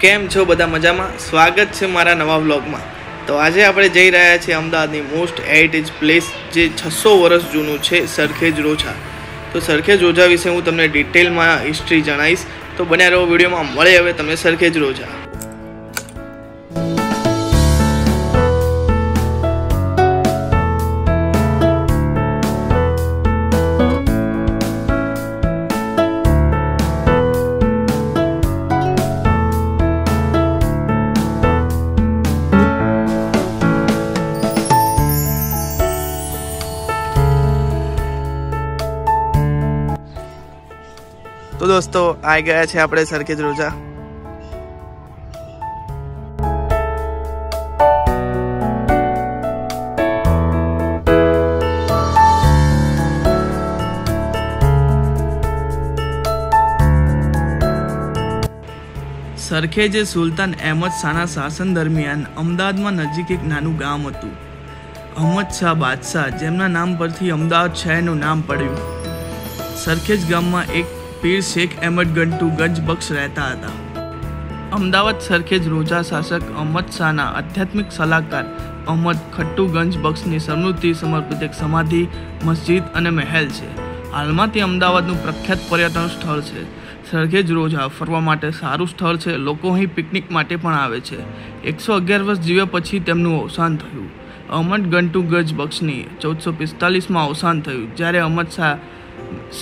કેમ છો બધા મજામાં? સ્વાગત છે મારા નવા વ્લોગમાં. તો આજે આપણે જઈ રહ્યા છીએ અમદાવાદની મોસ્ટ હેરિટેજ પ્લેસ, જે છસો વર્ષ જૂનું છે, સરખેજ રોજા તો સરખેજ રોજા વિશે હું તમને ડિટેલમાં હિસ્ટ્રી જણાવીશ. તો બન્યા રહો વિડીયોમાં. મળે હવે તમને સરખેજ રોજા તો દોસ્તો આવી ગયા છે આપણે સરખેજ રોજા. સરખેજ સુલતાન અહેમદ શાહના શાસન દરમિયાન અમદાવાદમાં નજીક એક નાનું ગામ હતું. અહમદ શાહ બાદશાહ, જેમના નામ પરથી અમદાવાદ શહેરનું નામ પડ્યું. સરખેજ ગામમાં એક પીર શેખ અહેમદ ગંટુ ગંજબક્ષ રહેતા હતા. અમદાવાદ સરખેજ રોજા શાસક અહમદ શાહના આધ્યાત્મિક સલાહકાર અહમદ ખટ્ટુ ગંજબક્ષની સમૃદ્ધિ, સમર્પિત એક સમાધિ, મસ્જિદ અને મહેલ છે. હાલમાં તે અમદાવાદનું પ્રખ્યાત પર્યટન સ્થળ છે. સરખેજ રોજા ફરવા માટે સારું સ્થળ છે. લોકો અહીં પિકનિક માટે પણ આવે છે. એકસો અગિયાર વર્ષ જીવ્યા પછી તેમનું અવસાન થયું. અહમદ ગંટુ ગજ ચૌદસો પિસ્તાલીસમાં અવસાન થયું, જ્યારે અહમદ શાહ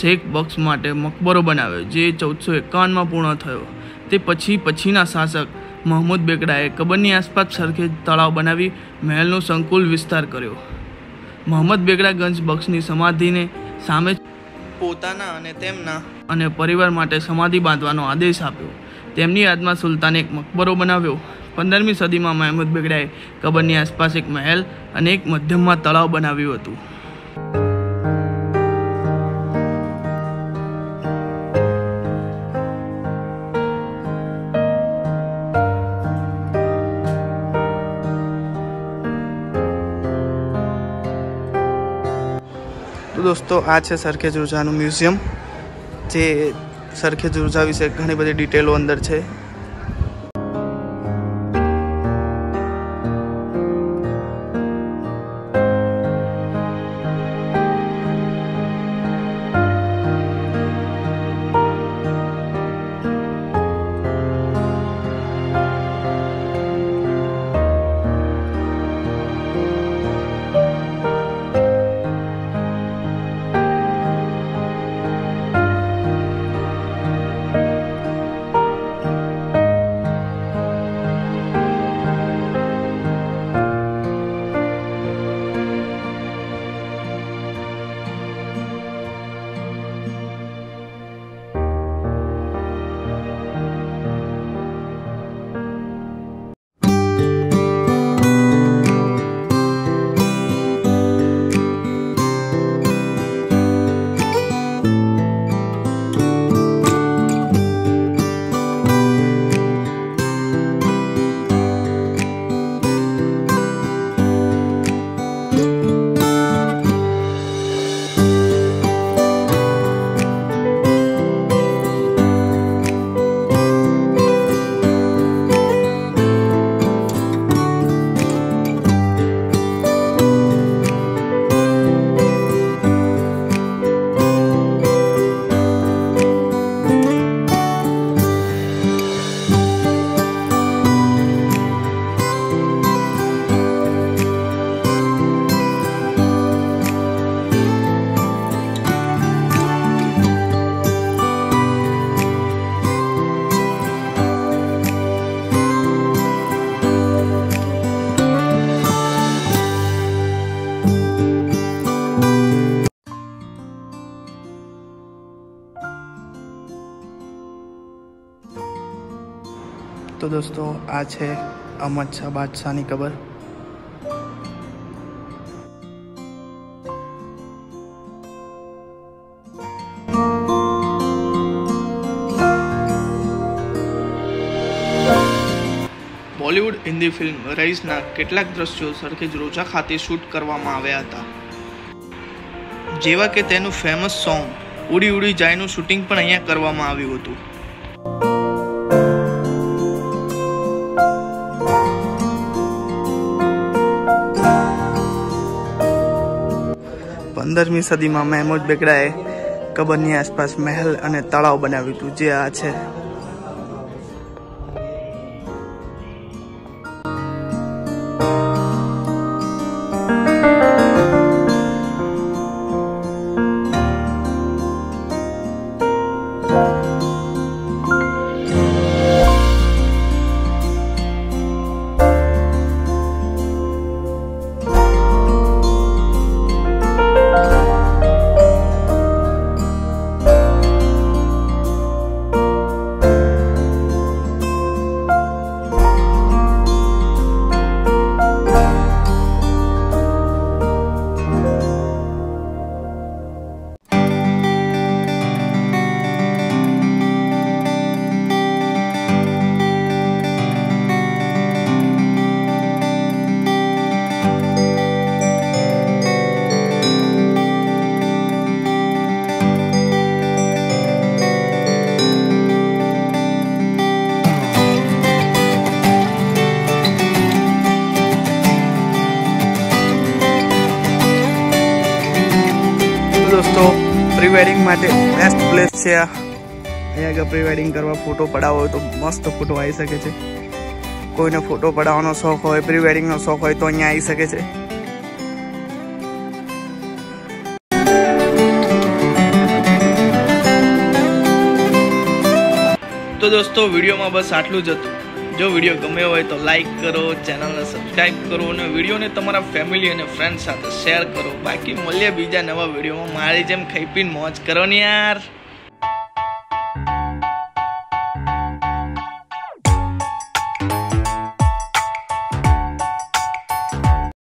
શેખ બક્ષ માટે મકબરો બનાવ્યો, જે ચૌદસો એકાવનમાં પૂર્ણ થયો. તે પછી પછીના શાસક મહમૂદ બેગડાએ કબરની આસપાસ સરખેજ તળાવ બનાવી મહેલનો સંકુલ વિસ્તાર કર્યો. મહમ્મદ બેગડા ગંજ બક્ષની સમાધિને સામે પોતાના અને તેમના અને પરિવાર માટે સમાધિ બાંધવાનો આદેશ આપ્યો. તેમની યાદમાં સુલતાને એક મકબરો બનાવ્યો. પંદરમી સદીમાં મહેમૂદ બેગડાએ કબરની આસપાસ એક મહેલ અને એક મધ્યમમાં તળાવ બનાવ્યું હતું. તો દોસ્તો, આ છે સરખેજ ઉર્જાનું મ્યુઝિયમ, જે સરખેજ ઊર્જા વિશે ઘણી બધી ડિટેલો અંદર છે. તો દોસ્તો, આ છે અહમદ શાહ બાદશાહની કબર. બોલિવૂડ હિન્દી ફિલ્મ રઈસના કેટલાક દ્રશ્યો સરખેજ રોજા ખાતે શૂટ કરવામાં આવ્યા હતા. જેવા કે તેનું ફેમસ સોંગ ઉડી ઉડી જાયનું શૂટિંગ પણ અહીંયા કરવામાં આવ્યું હતું. પંદરમી સદીમાં મહેમૂદ બેગડાએ કબરની આસપાસ મહેલ અને તળાવ બનાવ્યું હતું જે આ છે. પ્રી વેડિંગ માટે બેસ્ટ પ્લેસ છે આ. અહીંયા આગળ પ્રી કરવા ફોટો પડાવવો હોય તો મસ્ત ફોટો આવી શકે છે. કોઈને ફોટો પડાવવાનો શોખ હોય પ્રી વેડિંગનો શોખ હોય તો અહીંયા આવી શકે છે. તો દોસ્તો, વિડીયોમાં બસ આટલું જ હતું. જો વીડિયો ગમ્યો હોય તો લાઇક કરો ચેનલને સબસ્ક્રાઈબ કરો અને વિડીયોને તમારા ફેમિલી અને ફ્રેન્ડ સાથે શેર કરો. બાકી મળીએ બીજા નવા વિડીયોમાં. મારી જેમ ખાઈ પીને મોજ કરો ને યાર.